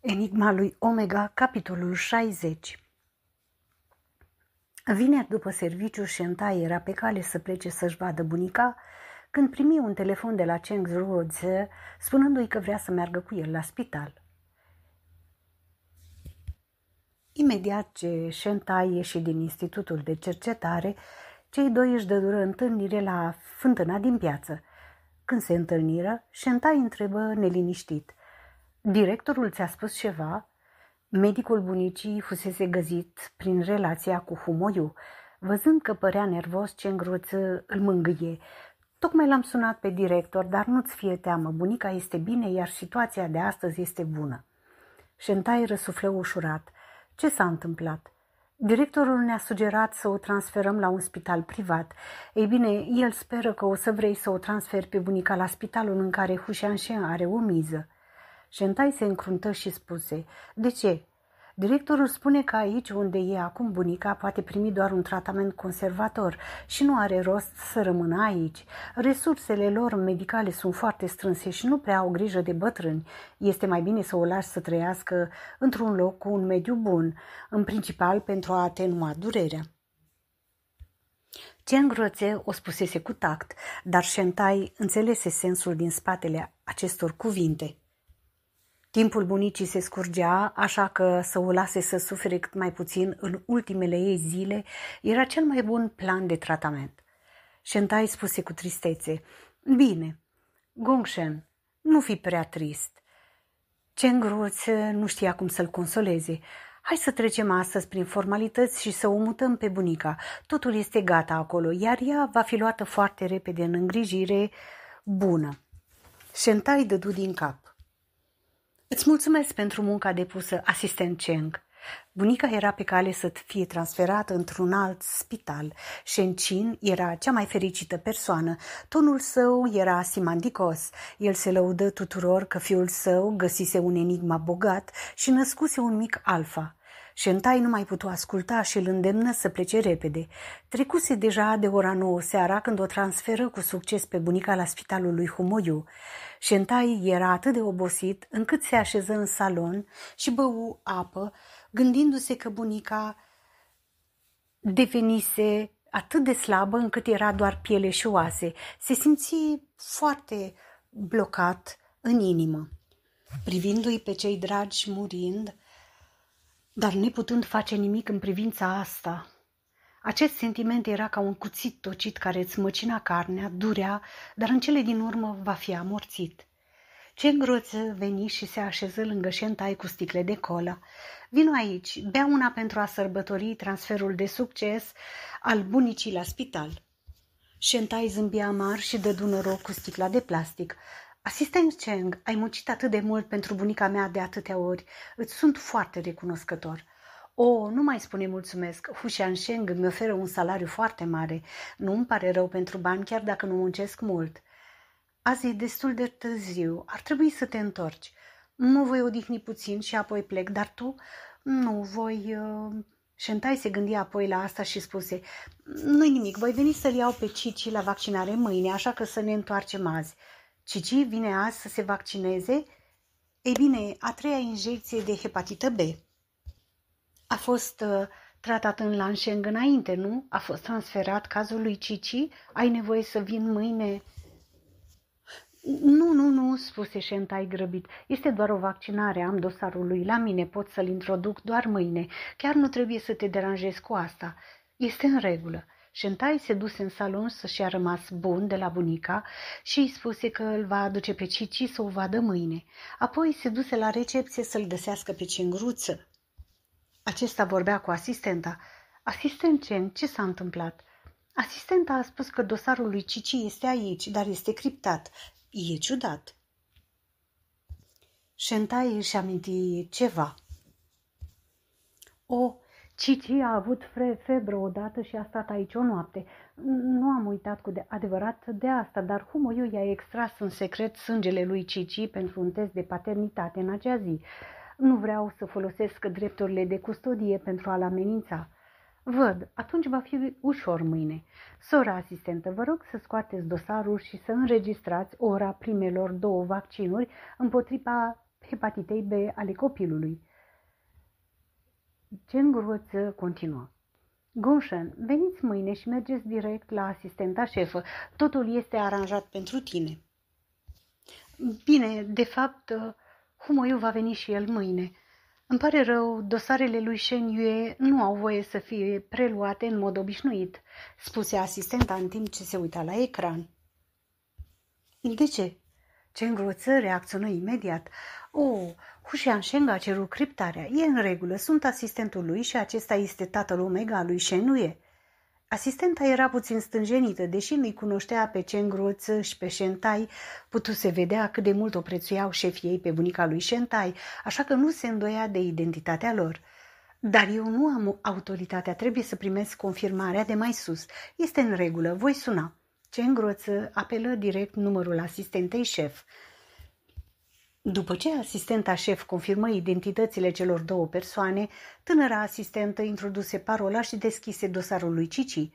Enigma lui Omega, capitolul 60 Vineri după serviciu, Shentai era pe cale să plece să-și vadă bunica, când primi un telefon de la Cheng Zhuozi, spunându-i că vrea să meargă cu el la spital. Imediat ce Shentai ieși din institutul de cercetare, cei doi își dădură întâlnire la fântâna din piață. Când se întâlniră, Shentai întrebă neliniștit – Directorul ți-a spus ceva? Medicul bunicii fusese găzit prin relația cu Humoiu. Văzând că părea nervos, ce îngruță îl mângâie. Tocmai l-am sunat pe director, dar nu-ți fie teamă, bunica este bine, iar situația de astăzi este bună. Șentai răsuflă ușurat. Ce s-a întâmplat? Directorul ne-a sugerat să o transferăm la un spital privat. Ei bine, el speră că o să vrei să o transferi pe bunica la spitalul în care Hușanșen are o miză. Șentai se încruntă și spuse, De ce? Directorul spune că aici unde e acum bunica poate primi doar un tratament conservator și nu are rost să rămână aici. Resursele lor medicale sunt foarte strânse și nu prea au grijă de bătrâni. Este mai bine să o lași să trăiască într-un loc cu un mediu bun, în principal pentru a atenua durerea. Cengroțe o spusese cu tact, dar Șentai înțelese sensul din spatele acestor cuvinte. Timpul bunicii se scurgea, așa că să o lase să sufere cât mai puțin în ultimele ei zile era cel mai bun plan de tratament. Shentai spuse cu tristețe, Bine, Gongshen, nu fi prea trist. Cengruț nu știa cum să-l consoleze. Hai să trecem astăzi prin formalități și să o mutăm pe bunica. Totul este gata acolo, iar ea va fi luată foarte repede în îngrijire bună. Shentai dădu din cap. Îți mulțumesc pentru munca depusă, asistent Cheng. Bunica era pe cale să fie transferată într-un alt spital. Shenchin era cea mai fericită persoană. Tonul său era simandicos. El se lăudă tuturor că fiul său găsise un enigma bogat și născuse un mic alfa. Șentai nu mai putu asculta și îl îndemnă să plece repede. Trecuse deja de ora nouă seara când o transferă cu succes pe bunica la spitalul lui Humoiu. Șentai era atât de obosit încât se așeză în salon și bău apă, gândindu-se că bunica devenise atât de slabă încât era doar piele și oase. Se simți foarte blocat în inimă. Privindu-i pe cei dragi murind, dar neputând face nimic în privința asta, acest sentiment era ca un cuțit tocit care îți măcina carnea, durea, dar în cele din urmă va fi amorțit. Ce groță veni și se așeză lângă șentai cu sticle de cola. Vino aici, bea una pentru a sărbători transferul de succes al bunicii la spital. Șentai zâmbia amar și dădu noroc cu sticla de plastic. Asistent Cheng, ai muncit atât de mult pentru bunica mea de atâtea ori. Îți sunt foarte recunoscător. O, nu mai spune mulțumesc. Hușan Sheng îmi oferă un salariu foarte mare. Nu îmi pare rău pentru bani, chiar dacă nu muncesc mult. Azi e destul de târziu. Ar trebui să te întorci. Mă voi odihni puțin și apoi plec, dar tu? Nu, voi... Uh... Șentai se gândi apoi la asta și spuse nu nimic, voi veni să-l iau pe Cici la vaccinare mâine, așa că să ne întoarcem azi. Cici vine azi să se vaccineze? Ei bine, a treia injecție de hepatită B. A fost uh, tratat în Lansheng înainte, nu? A fost transferat cazul lui Cici? Ai nevoie să vin mâine? Nu, nu, nu, spuse Șentai grăbit. Este doar o vaccinare, am dosarul lui la mine, pot să-l introduc doar mâine. Chiar nu trebuie să te deranjezi cu asta. Este în regulă. Șentai se duse în salon să-și a rămas bun de la bunica și îi spuse că îl va aduce pe Cici să o vadă mâine. Apoi se duse la recepție să-l găsească pe cingruță. Acesta vorbea cu asistenta. Asistent Chen, ce s-a întâmplat? Asistenta a spus că dosarul lui Cici este aici, dar este criptat. E ciudat. Șentai își aminti ceva. O, Cici a avut febră odată și a stat aici o noapte. Nu am uitat cu de adevărat de asta, dar Humoiu i-a extras în secret sângele lui Cici pentru un test de paternitate în acea zi. Nu vreau să folosesc drepturile de custodie pentru a-l amenința. Văd, atunci va fi ușor mâine. Sora asistentă, vă rog să scoateți dosarul și să înregistrați ora primelor două vaccinuri împotriva hepatitei B ale copilului. Cenguruță continuă. Gonshen, veniți mâine și mergeți direct la asistenta șefă. Totul este aranjat pentru tine. Bine, de fapt, Humoiu va veni și el mâine. Îmi pare rău, dosarele lui Shen Yue nu au voie să fie preluate în mod obișnuit, spuse asistenta în timp ce se uita la ecran. De ce? Cengroță reacționă imediat. O, oh, Hușian Sheng a cerut criptarea. E în regulă, sunt asistentul lui și acesta este tatăl Omega al lui Shen Yue. Asistenta era puțin stânjenită, deși nu-i cunoștea pe Cengruță și pe Shentai, putuse vedea cât de mult o prețuiau șefii ei pe bunica lui Shentai, așa că nu se îndoia de identitatea lor. Dar eu nu am autoritatea, trebuie să primesc confirmarea de mai sus. Este în regulă, voi suna. Cengruță apelă direct numărul asistentei șef. După ce asistenta șef confirmă identitățile celor două persoane, tânăra asistentă introduse parola și deschise dosarul lui Cici.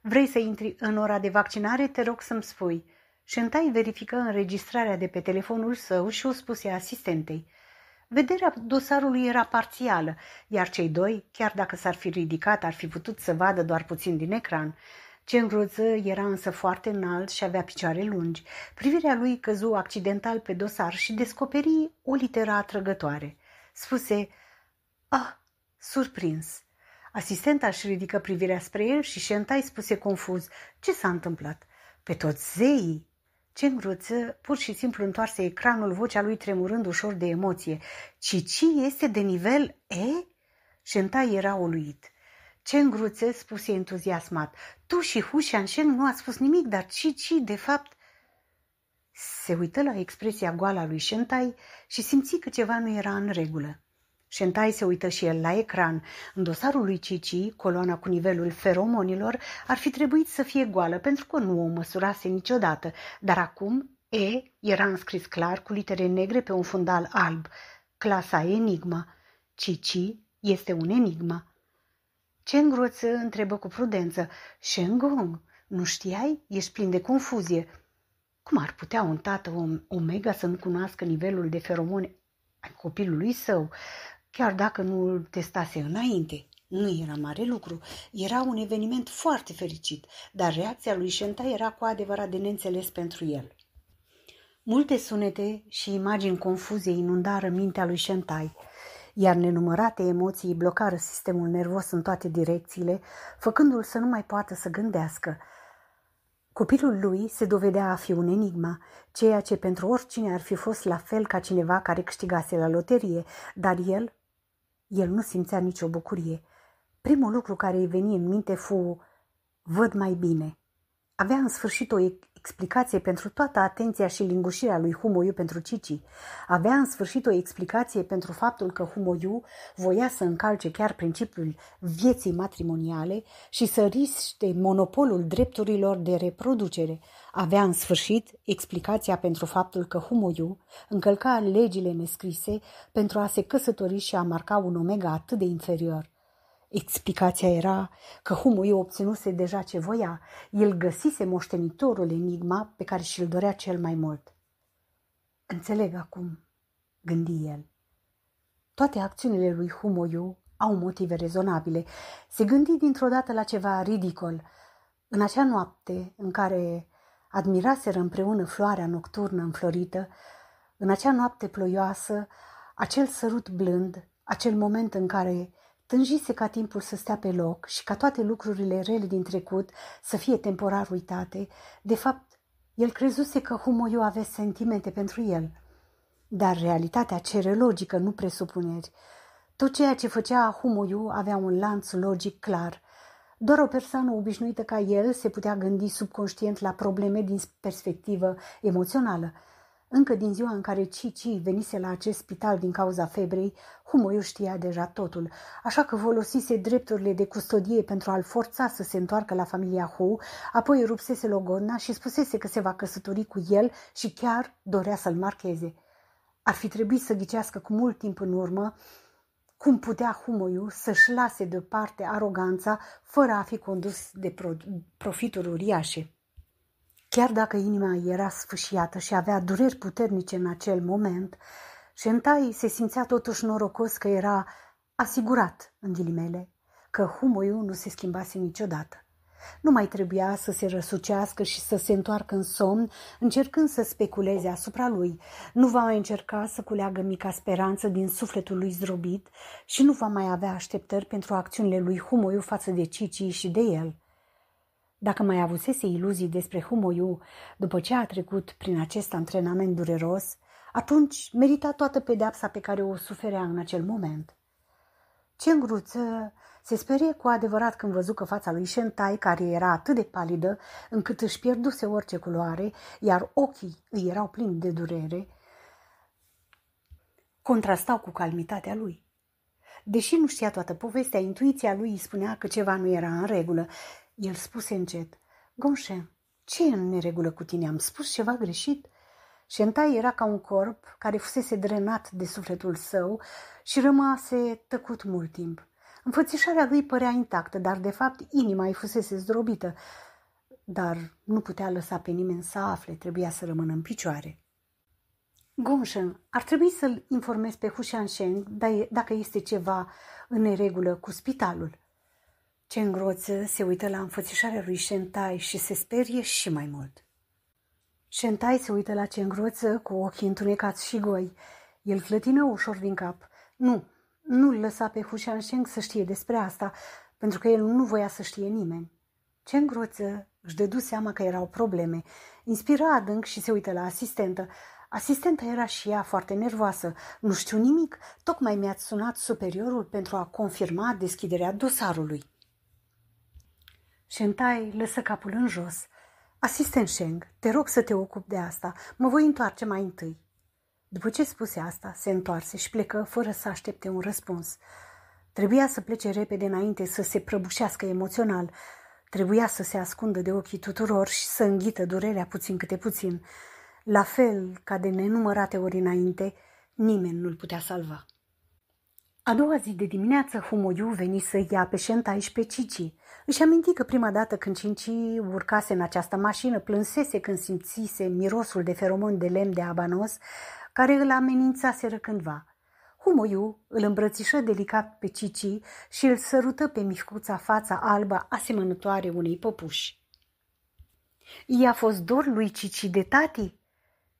Vrei să intri în ora de vaccinare? Te rog să-mi spui. Șentai verifică înregistrarea de pe telefonul său și o spuse asistentei. Vederea dosarului era parțială, iar cei doi, chiar dacă s-ar fi ridicat, ar fi putut să vadă doar puțin din ecran. Cengroză era însă foarte înalt și avea picioare lungi. Privirea lui căzu accidental pe dosar și descoperi o literă atrăgătoare. Spuse, ah, surprins. Asistenta își ridică privirea spre el și Șentai spuse confuz, ce s-a întâmplat? Pe toți zeii? Cengruță pur și simplu întoarse ecranul, vocea lui tremurând ușor de emoție. Cici este de nivel E? Șentai era uluit. Ce îngruțe, spuse entuziasmat. Tu și Hu Sheng nu ați spus nimic, dar Ci-Ci, de fapt... Se uită la expresia goală a lui Shentai și simți că ceva nu era în regulă. Shentai se uită și el la ecran. În dosarul lui Cici, coloana cu nivelul feromonilor, ar fi trebuit să fie goală, pentru că nu o măsurase niciodată, dar acum E era înscris clar cu litere negre pe un fundal alb. Clasa Enigma. Cici este un enigma. Cengruță întrebă cu prudență. Shengong, nu știai? Ești plin de confuzie. Cum ar putea un tată omega să nu cunoască nivelul de feromone al copilului său, chiar dacă nu îl testase înainte? Nu era mare lucru, era un eveniment foarte fericit, dar reacția lui Shenta era cu adevărat de neînțeles pentru el. Multe sunete și imagini confuze inundară mintea lui Shentai iar nenumărate emoții blocară sistemul nervos în toate direcțiile, făcându-l să nu mai poată să gândească. Copilul lui se dovedea a fi un enigma, ceea ce pentru oricine ar fi fost la fel ca cineva care câștigase la loterie, dar el, el nu simțea nicio bucurie. Primul lucru care îi veni în minte fu, văd mai bine. Avea în sfârșit o explicație pentru toată atenția și lingușirea lui Humoiu pentru Cici. Avea în sfârșit o explicație pentru faptul că Humoiu voia să încalce chiar principiul vieții matrimoniale și să riște monopolul drepturilor de reproducere. Avea în sfârșit explicația pentru faptul că Humoiu încălca legile nescrise pentru a se căsători și a marca un omega atât de inferior. Explicația era că Humuiu obținuse deja ce voia. El găsise moștenitorul enigma pe care și-l dorea cel mai mult. Înțeleg acum, gândi el. Toate acțiunile lui Humoiu au motive rezonabile. Se gândi dintr-o dată la ceva ridicol. În acea noapte în care admiraseră împreună floarea nocturnă înflorită, în acea noapte ploioasă, acel sărut blând, acel moment în care Tânjise ca timpul să stea pe loc și ca toate lucrurile rele din trecut să fie temporar uitate. De fapt, el crezuse că Humoiu avea sentimente pentru el. Dar realitatea cere logică, nu presupuneri. Tot ceea ce făcea Humoiu avea un lanț logic clar. Doar o persoană obișnuită ca el se putea gândi subconștient la probleme din perspectivă emoțională. Încă din ziua în care Cici venise la acest spital din cauza febrei, Humoiu știa deja totul, așa că folosise drepturile de custodie pentru a-l forța să se întoarcă la familia Hu, apoi rupsese logodna și spusese că se va căsători cu el și chiar dorea să-l marcheze. Ar fi trebuit să ghicească cu mult timp în urmă cum putea Humoiu să-și lase deoparte aroganța fără a fi condus de profituri uriașe. Chiar dacă inima era sfâșiată și avea dureri puternice în acel moment, Shentai se simțea totuși norocos că era asigurat, în ghilimele, că Humoiu nu se schimbase niciodată. Nu mai trebuia să se răsucească și să se întoarcă în somn, încercând să speculeze asupra lui. Nu va mai încerca să culeagă mica speranță din sufletul lui zdrobit și nu va mai avea așteptări pentru acțiunile lui Humoiu față de Cici și de el. Dacă mai avusese iluzii despre Humoiu după ce a trecut prin acest antrenament dureros, atunci merita toată pedeapsa pe care o suferea în acel moment. Ce îngruță se sperie cu adevărat când văzu că fața lui Shentai, care era atât de palidă încât își pierduse orice culoare, iar ochii îi erau plini de durere, contrastau cu calmitatea lui. Deși nu știa toată povestea, intuiția lui îi spunea că ceva nu era în regulă. El spuse încet, Gonshen, ce e în neregulă cu tine? Am spus ceva greșit? Shentai era ca un corp care fusese drenat de sufletul său și rămase tăcut mult timp. Înfățișarea lui părea intactă, dar de fapt inima îi fusese zdrobită. Dar nu putea lăsa pe nimeni să afle, trebuia să rămână în picioare. Gonshen, ar trebui să-l informez pe Hu Sheng dacă este ceva în neregulă cu spitalul. Ce îngroță se uită la înfățișarea lui Shentai și se sperie și mai mult. Shentai se uită la îngroță cu ochii întunecați și goi. El clătină ușor din cap. Nu, nu-l lăsa pe Sheng să știe despre asta, pentru că el nu voia să știe nimeni. Ce îngroță își dădu seama că erau probleme. Inspira adânc și se uită la asistentă. Asistenta era și ea foarte nervoasă. Nu știu nimic, tocmai mi-ați sunat superiorul pentru a confirma deschiderea dosarului. Shentai lăsă capul în jos. Asistent Sheng, te rog să te ocupi de asta. Mă voi întoarce mai întâi. După ce spuse asta, se întoarse și plecă fără să aștepte un răspuns. Trebuia să plece repede înainte să se prăbușească emoțional. Trebuia să se ascundă de ochii tuturor și să înghită durerea puțin câte puțin. La fel ca de nenumărate ori înainte, nimeni nu-l putea salva. A doua zi de dimineață, Humoiu veni să ia pe Shentai și pe Cici. Își aminti că prima dată când Cici urcase în această mașină, plânsese când simțise mirosul de feromon de lemn de abanos, care îl amenințaseră cândva. Humoiu îl îmbrățișă delicat pe Cici și îl sărută pe micuța fața albă asemănătoare unei păpuși. I-a fost dor lui Cici de tati?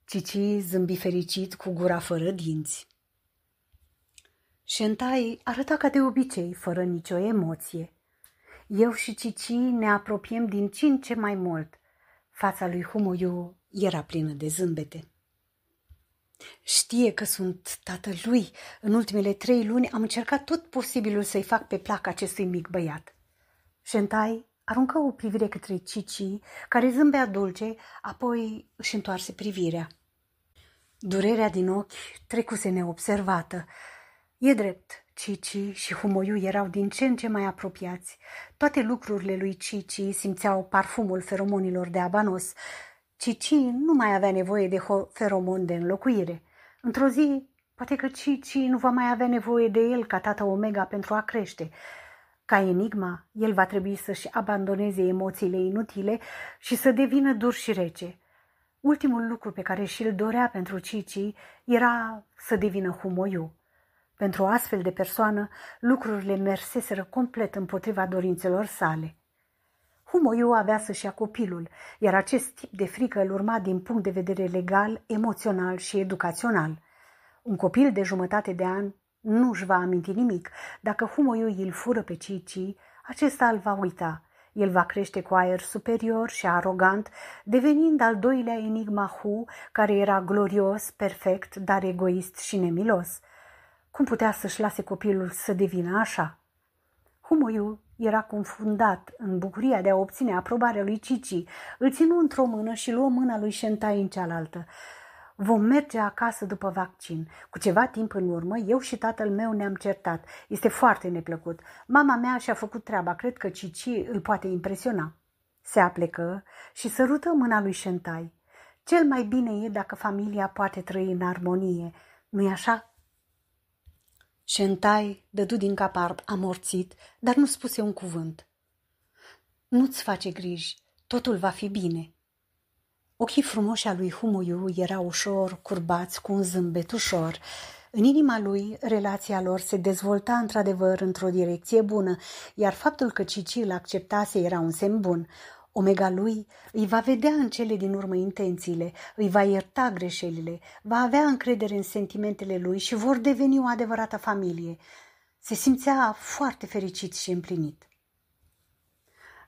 Cici zâmbi fericit cu gura fără dinți. Șentai arăta ca de obicei, fără nicio emoție. Eu și Cici ne apropiem din ce în ce mai mult. Fața lui Humoiu era plină de zâmbete. Știe că sunt tatălui. În ultimele trei luni am încercat tot posibilul să-i fac pe plac acestui mic băiat. Shentai aruncă o privire către Cici, care zâmbea dulce, apoi își întoarse privirea. Durerea din ochi trecuse neobservată. E drept, Cici și Humoiu erau din ce în ce mai apropiați. Toate lucrurile lui Cici simțeau parfumul feromonilor de abanos, Cici nu mai avea nevoie de feromon de înlocuire. Într-o zi, poate că Cici nu va mai avea nevoie de el ca tata Omega pentru a crește. Ca enigma, el va trebui să-și abandoneze emoțiile inutile și să devină dur și rece. Ultimul lucru pe care și-l dorea pentru Cici era să devină humoiu. Pentru o astfel de persoană, lucrurile merseseră complet împotriva dorințelor sale. Humoiu avea să-și ia copilul, iar acest tip de frică îl urma din punct de vedere legal, emoțional și educațional. Un copil de jumătate de an nu își va aminti nimic. Dacă Humoiu îl fură pe Cici, acesta îl va uita. El va crește cu aer superior și arogant, devenind al doilea enigma Hu, care era glorios, perfect, dar egoist și nemilos. Cum putea să-și lase copilul să devină așa? Humoiu era confundat în bucuria de a obține aprobarea lui Cici. Îl ținu într-o mână și luă mâna lui Shentai în cealaltă. Vom merge acasă după vaccin. Cu ceva timp în urmă, eu și tatăl meu ne-am certat. Este foarte neplăcut. Mama mea și-a făcut treaba. Cred că Cici îl poate impresiona. Se aplecă și sărută mâna lui Shentai. Cel mai bine e dacă familia poate trăi în armonie. Nu-i așa? Shentai dădu din cap amorțit, dar nu spuse un cuvânt. Nu-ți face griji, totul va fi bine. Ochii frumoși al lui Humuiu erau ușor curbați cu un zâmbet ușor. În inima lui, relația lor se dezvolta într-adevăr într-o direcție bună, iar faptul că Cici îl acceptase era un semn bun. Omega lui îi va vedea în cele din urmă intențiile, îi va ierta greșelile, va avea încredere în sentimentele lui și vor deveni o adevărată familie. Se simțea foarte fericit și împlinit.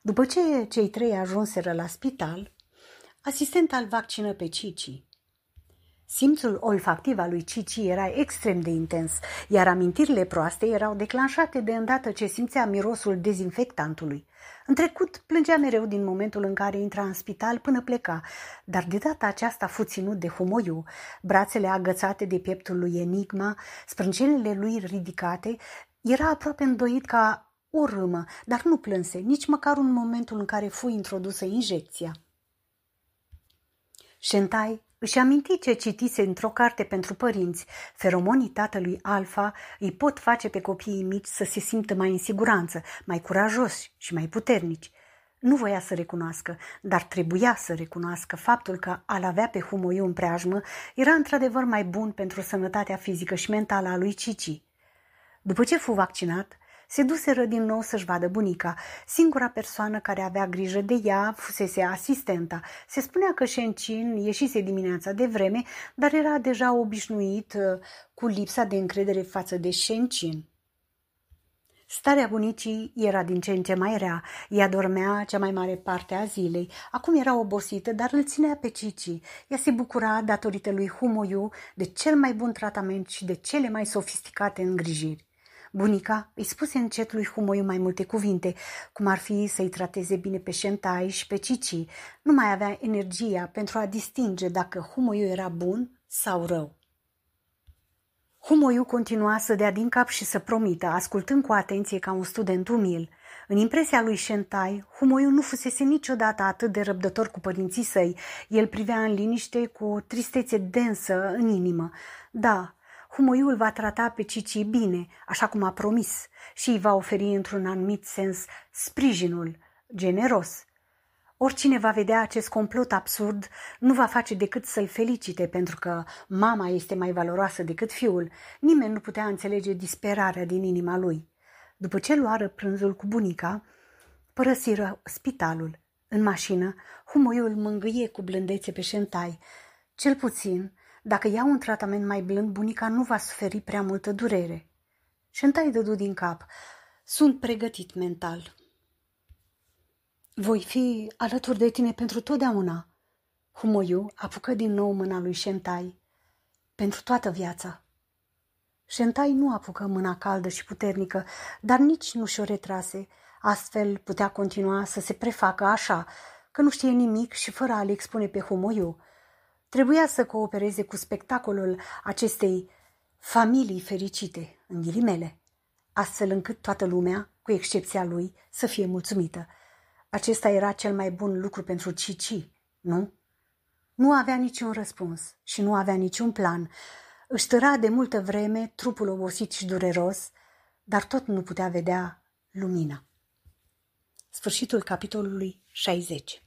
După ce cei trei ajunseră la spital, asistenta îl vaccină pe Cici. Simțul olfactiv al lui Cici era extrem de intens, iar amintirile proaste erau declanșate de îndată ce simțea mirosul dezinfectantului. În trecut plângea mereu din momentul în care intra în spital până pleca, dar de data aceasta fu ținut de humoiu, brațele agățate de pieptul lui Enigma, sprâncenele lui ridicate, era aproape îndoit ca o râmă, dar nu plânse, nici măcar în momentul în care fu introdusă injecția. Shentai își aminti ce citise într-o carte pentru părinți. Feromonii tatălui Alfa îi pot face pe copiii mici să se simtă mai în siguranță, mai curajoși și mai puternici. Nu voia să recunoască, dar trebuia să recunoască faptul că al avea pe Humoiu în preajmă era într-adevăr mai bun pentru sănătatea fizică și mentală a lui Cici. După ce fu vaccinat, se duseră din nou să-și vadă bunica. Singura persoană care avea grijă de ea fusese asistenta. Se spunea că Shenchin ieșise dimineața de vreme, dar era deja obișnuit uh, cu lipsa de încredere față de Shenchin. Starea bunicii era din ce în ce mai rea. Ea dormea cea mai mare parte a zilei. Acum era obosită, dar îl ținea pe Cici. Ea se bucura, datorită lui Humoyu, de cel mai bun tratament și de cele mai sofisticate îngrijiri. Bunica îi spuse încet lui Humoiu mai multe cuvinte, cum ar fi să-i trateze bine pe Șentai și pe Cici. Nu mai avea energia pentru a distinge dacă Humoiu era bun sau rău. Humoiu continua să dea din cap și să promită, ascultând cu atenție ca un student umil. În impresia lui Shentai, Humoiu nu fusese niciodată atât de răbdător cu părinții săi. El privea în liniște cu o tristețe densă în inimă. Da, Humoiul va trata pe Cici bine, așa cum a promis, și îi va oferi într-un anumit sens sprijinul generos. Oricine va vedea acest complot absurd nu va face decât să-l felicite pentru că mama este mai valoroasă decât fiul. Nimeni nu putea înțelege disperarea din inima lui. După ce luară prânzul cu bunica, părăsiră spitalul. În mașină, humoiul mângâie cu blândețe pe șentai. Cel puțin, dacă iau un tratament mai blând, bunica nu va suferi prea multă durere. Șentai dădu din cap. Sunt pregătit mental. Voi fi alături de tine pentru totdeauna. Humoiu apucă din nou mâna lui Șentai. Pentru toată viața. Șentai nu apucă mâna caldă și puternică, dar nici nu și-o retrase. Astfel putea continua să se prefacă așa, că nu știe nimic și fără a-l expune pe Humoiu. Trebuia să coopereze cu spectacolul acestei familii fericite, în ghilimele, astfel încât toată lumea, cu excepția lui, să fie mulțumită. Acesta era cel mai bun lucru pentru Cici, nu? Nu avea niciun răspuns și nu avea niciun plan. Își tăra de multă vreme trupul obosit și dureros, dar tot nu putea vedea lumina. Sfârșitul capitolului 60